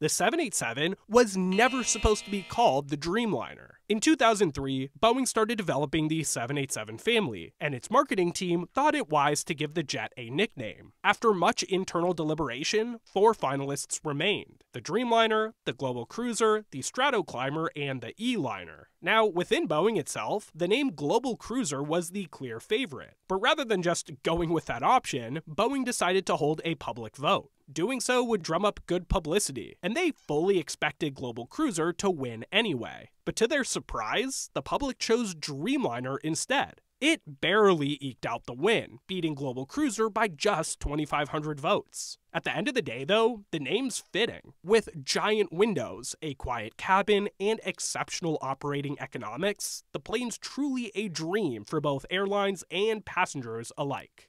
The 787 was never supposed to be called the Dreamliner. In 2003, Boeing started developing the 787 family, and its marketing team thought it wise to give the jet a nickname. After much internal deliberation, four finalists remained the Dreamliner, the Global Cruiser, the Stratoclimber, and the E Liner. Now, within Boeing itself, the name Global Cruiser was the clear favorite. But rather than just going with that option, Boeing decided to hold a public vote. Doing so would drum up good publicity, and they fully expected Global Cruiser to win anyway. But to their surprise, the public chose Dreamliner instead. It barely eked out the win, beating Global Cruiser by just 2,500 votes. At the end of the day, though, the name's fitting. With giant windows, a quiet cabin, and exceptional operating economics, the plane's truly a dream for both airlines and passengers alike.